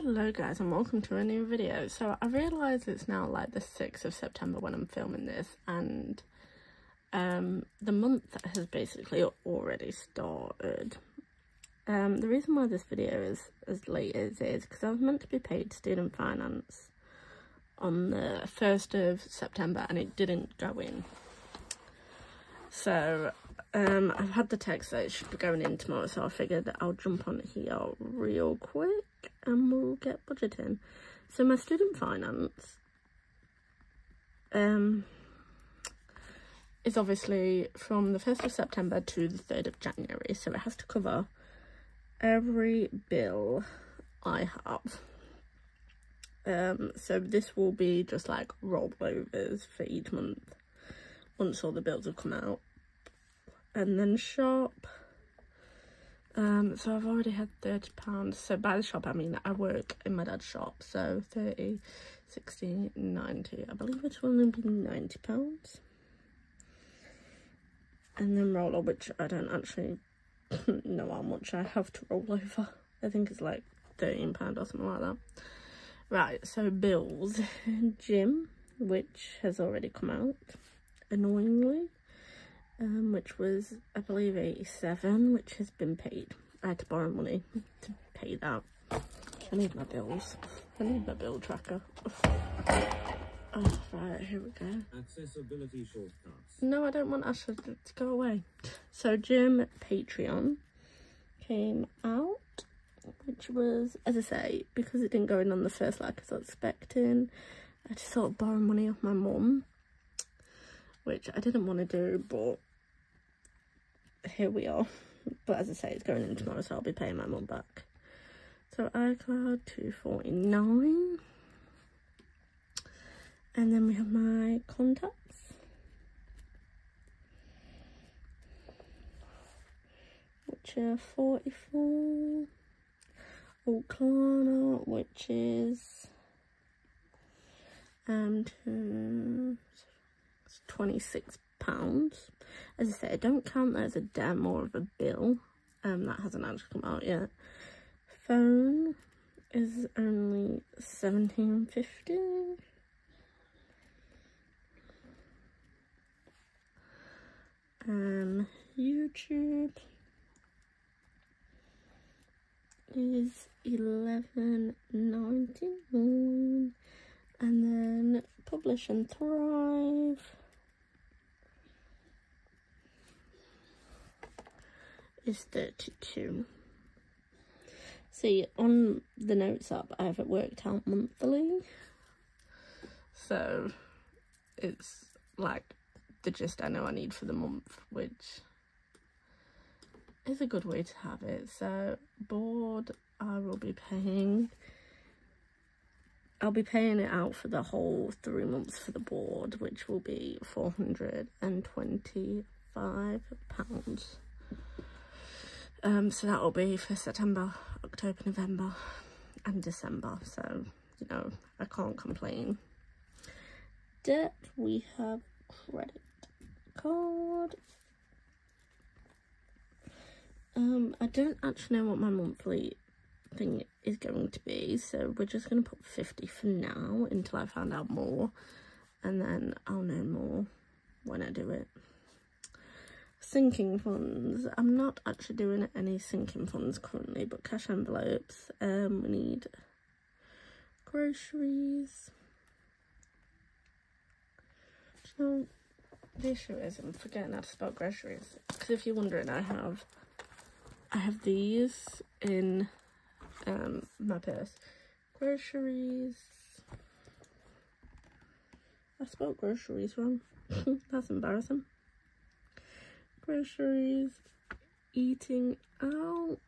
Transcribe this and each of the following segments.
Hello guys and welcome to a new video. So I realise it's now like the 6th of September when I'm filming this and um, the month has basically already started. Um, the reason why this video is as late as is because I was meant to be paid student finance on the 1st of September and it didn't go in. So um, I've had the text that it should be going in tomorrow, so I figured that I'll jump on here real quick and we'll get budgeting. So my student finance um, is obviously from the 1st of September to the 3rd of January, so it has to cover every bill I have. Um, so this will be just like rollovers for each month once all the bills have come out and then shop. Um so i've already had 30 pounds. So by the shop i mean i work in my dad's shop. So 30 60 90 i believe it's only been 90 pounds. And then roller which i don't actually know how much i have to roll over. I think it's like 13 pound or something like that. Right so bills. Gym which has already come out annoyingly um, which was, I believe, 87, which has been paid. I had to borrow money to pay that. I need my bills. I need my bill tracker. Oh, right, here we go. Accessibility shortcuts. No, I don't want Ashley to, go away. So, gym Patreon came out, which was, as I say, because it didn't go in on the first like I was expecting, I just sort of borrow money off my mum, which I didn't want to do, but here we are. But as I say, it's going in tomorrow, so I'll be paying my mum back. So iCloud 249. And then we have my contacts. Which are 44. Oaklana, which is um, 26 pounds. As I said, I don't count that as a dam or of a bill. Um, that hasn't actually come out yet. Phone is only seventeen fifty. Um, YouTube is eleven ninety nine, and then Publish and Thrive is 32. See, on the notes up, I have it worked out monthly. So, it's like the gist I know I need for the month, which is a good way to have it. So, board, I will be paying... I'll be paying it out for the whole three months for the board, which will be £425. Um, so that will be for September, October, November and December. So, you know, I can't complain. Debt, we have credit card. Um, I don't actually know what my monthly thing is going to be. So we're just going to put 50 for now until I find out more. And then I'll know more when I do it sinking funds. I'm not actually doing any sinking funds currently but cash envelopes um we need groceries. So the issue is i'm forgetting how to spell groceries because if you're wondering i have i have these in um my purse. Groceries. I spelled groceries wrong. That's embarrassing groceries, eating out,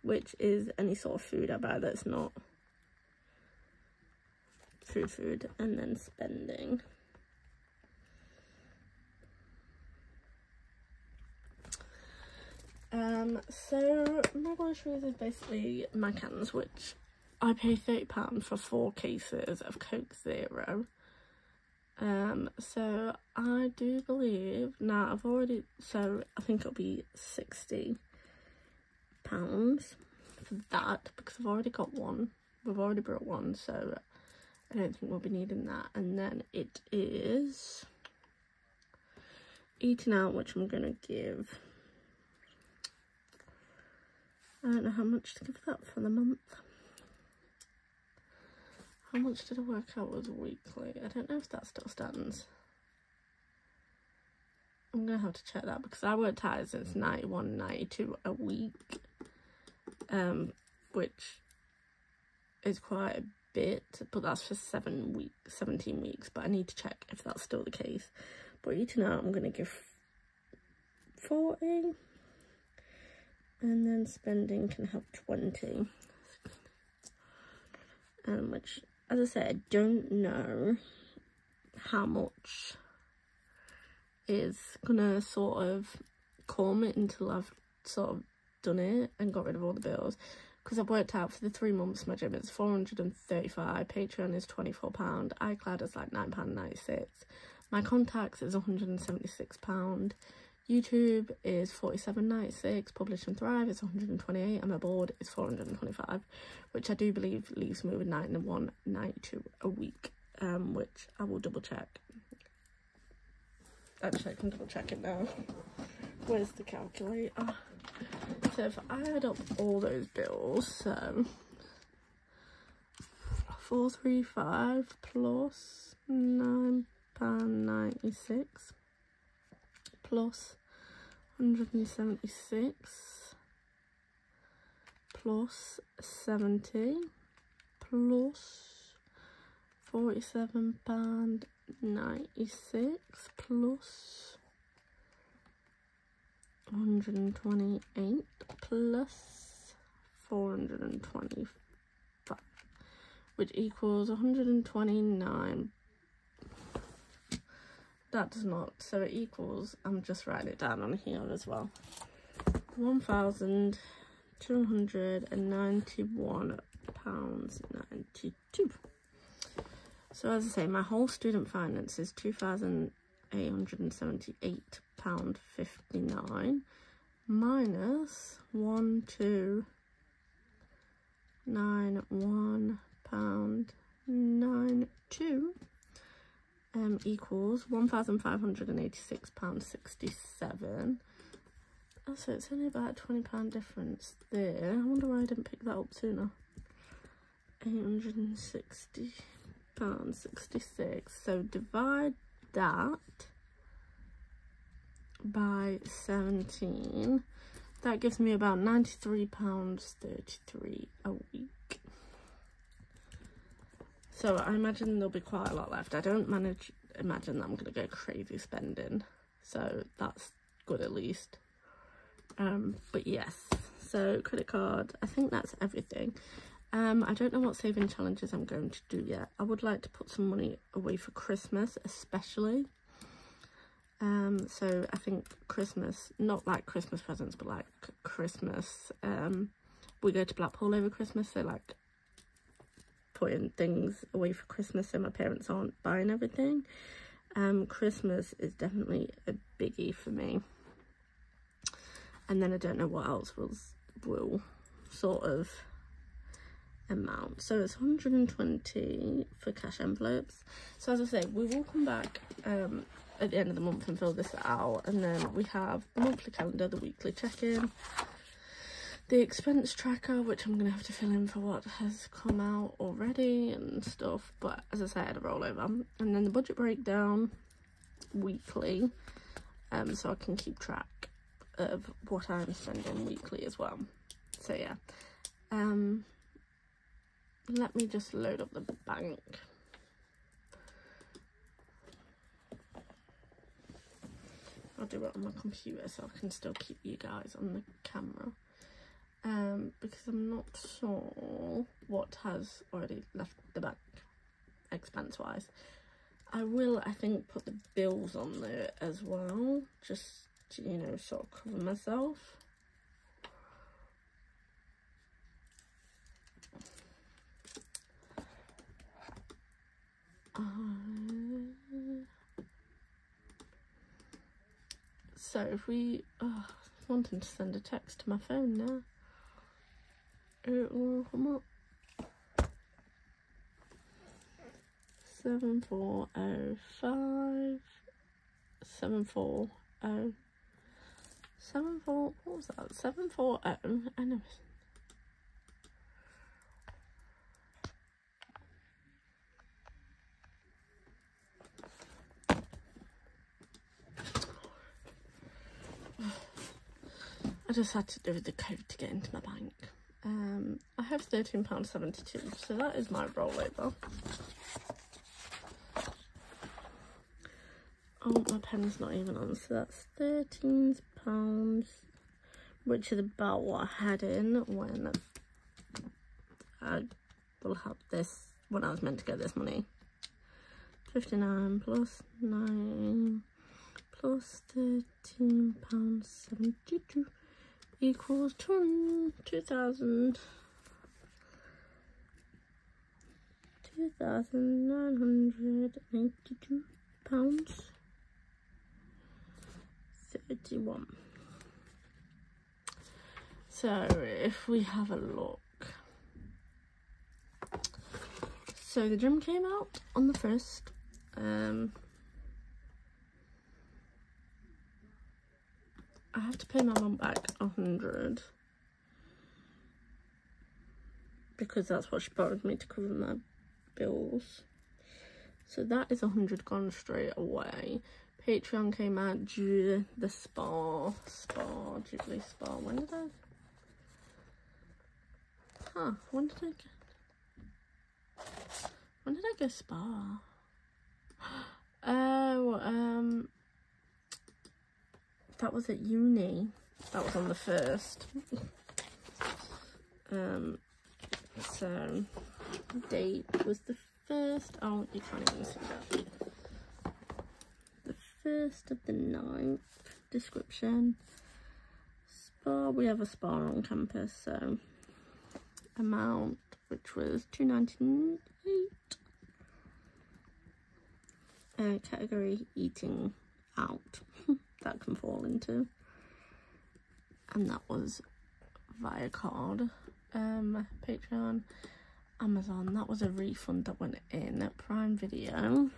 which is any sort of food I buy that's not food food, and then spending. Um, so my groceries is basically my cans, which I pay £30 for four cases of Coke Zero. Um, so I do believe now I've already so I think it'll be sixty pounds for that because I've already got one we've already brought one, so I don't think we'll be needing that. And then it is eating out, which I'm to give. I don't know how much to give that for the month. How much did I work out was weekly? I don't know if that still stands. I'm gonna have to check that because I worked out since 91, 92 a week, um, which is quite a bit, but that's for seven weeks, 17 weeks. But I need to check if that's still the case. But eating out, I'm gonna give 40, and then spending can have 20, um, which, as I said, I don't know how much is gonna sort of it until I've sort of done it and got rid of all the bills. Because I've worked out for the three months my gym is 435 patreon is 24 pound icloud is like 9 pound 96 my contacts is 176 pound youtube is 47.96 publish and thrive is 128 and my board is 425 which i do believe leaves me with 91.92 a week um which i will double check actually I can double check it now. Where's the calculator? So if I add up all those bills, so 435 plus £9.96 plus 176 plus 70 plus 47 pound 96 plus 128 plus 425 which equals 129 that does not so it equals i'm just writing it down on here as well. 1291 pounds 92 so as I say, my whole student finance is £2,878.59 minus one two nine one pound nine two um equals one thousand five hundred and eighty six pound sixty seven oh, so it's only about a 20 pound difference there. I wonder why i didn't pick that up sooner. 860 pounds 66 so divide that by 17 that gives me about 93 pounds 33 a week so i imagine there'll be quite a lot left i don't manage imagine that i'm gonna go crazy spending so that's good at least um but yes so credit card i think that's everything um, I don't know what saving challenges I'm going to do yet. I would like to put some money away for Christmas, especially. Um, so I think Christmas, not like Christmas presents, but like Christmas. Um, we go to Blackpool over Christmas, so like putting things away for Christmas so my parents aren't buying everything. Um, Christmas is definitely a biggie for me. And then I don't know what else will, will sort of amount so it's 120 for cash envelopes so as i say we will come back um, at the end of the month and fill this out and then we have the monthly calendar the weekly check-in the expense tracker which i'm gonna have to fill in for what has come out already and stuff but as i said, a rollover and then the budget breakdown weekly um so i can keep track of what i'm spending weekly as well so yeah um let me just load up the bank. I'll do it on my computer so I can still keep you guys on the camera. Um, because I'm not sure what has already left the bank expense wise. I will, I think, put the bills on there as well, just to, you know, sort of cover myself. so if we oh, wanting to send a text to my phone now it will come up seven four oh five seven four oh seven four what was that seven four oh, oh I know I just had to do the code to get into my bank. Um, I have £13.72, so that is my rollover. Oh, my pen's not even on, so that's £13, which is about what I had in when I will have this, when I was meant to get this money. 59 plus 9 plus 13 pounds 72 equals 2,000 2,982 pounds 31 so if we have a look. So the gym came out on the first um I have to pay my mum back a hundred because that's what she borrowed me to cover my bills. So that is a hundred gone straight away. Patreon came out due the spa, spa, Jubilee spa. When did I? Huh? When did I get? When did I go spa? Oh, um, that was at uni. That was on the first. um, so date was the first. Oh, you can't even see that. The first of the ninth. Description. Spa. We have a spa on campus, so amount which was two ninety eight. Uh, category eating out that can fall into. And that was via card um patreon amazon. That was a refund that went in at prime video.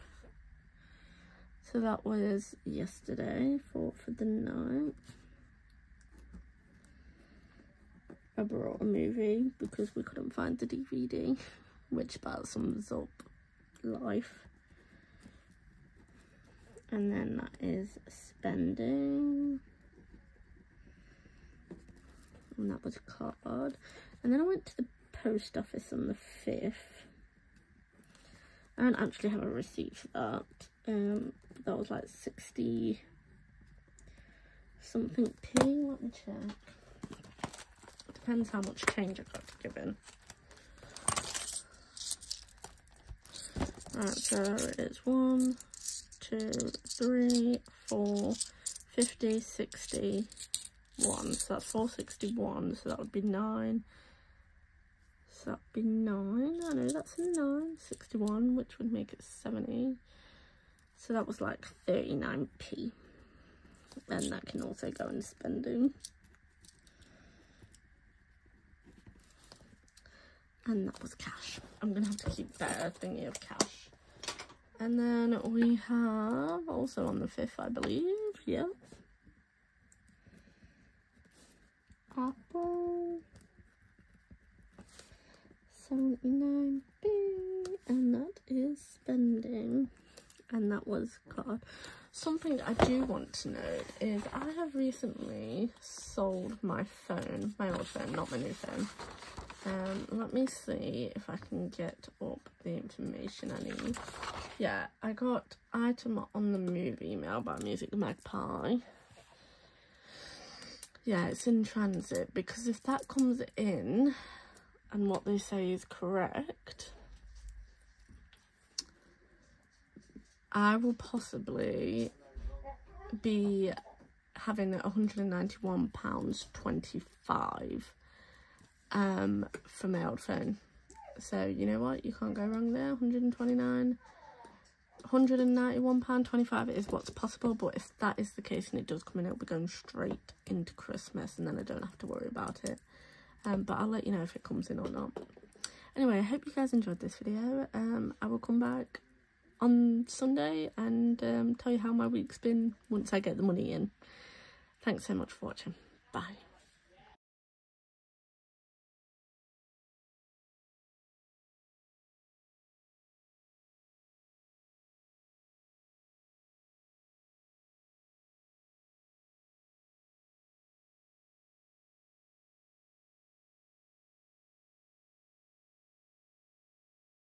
So that was yesterday for for the night. I brought a movie because we couldn't find the dvd which about sums up life and then that is spending. And that was card. And then I went to the post office on the 5th I don't actually have a receipt for that. Um that was like 60 something p let me check. Depends how much change I got to give in Alright, so it is one, two, three, four, 50, 60, 1. So that's 461. So that would be 9. So that would be 9. I know that's a 9. 61, which would make it 70. So that was like 39p. And that can also go in spending. And that was cash. I'm going to have to keep better thingy of cash. And then we have also on the 5th, I believe. Yep. Apple. 79B. And that is spending. And that was card. Something I do want to note is I have recently sold my phone, my old phone, not my new phone. Um, let me see if I can get up the information I need. Yeah, I got item on the move email by Music Magpie. Yeah, it's in transit because if that comes in and what they say is correct, I will possibly be having £191.25 um, for my old phone. So you know what, you can't go wrong there, 129 £191.25 is what's possible, but if that is the case and it does come in, it'll be going straight into Christmas and then I don't have to worry about it. Um, but I'll let you know if it comes in or not. Anyway, I hope you guys enjoyed this video. Um, I will come back on Sunday and um, tell you how my week's been once I get the money in. Thanks so much for watching. Bye.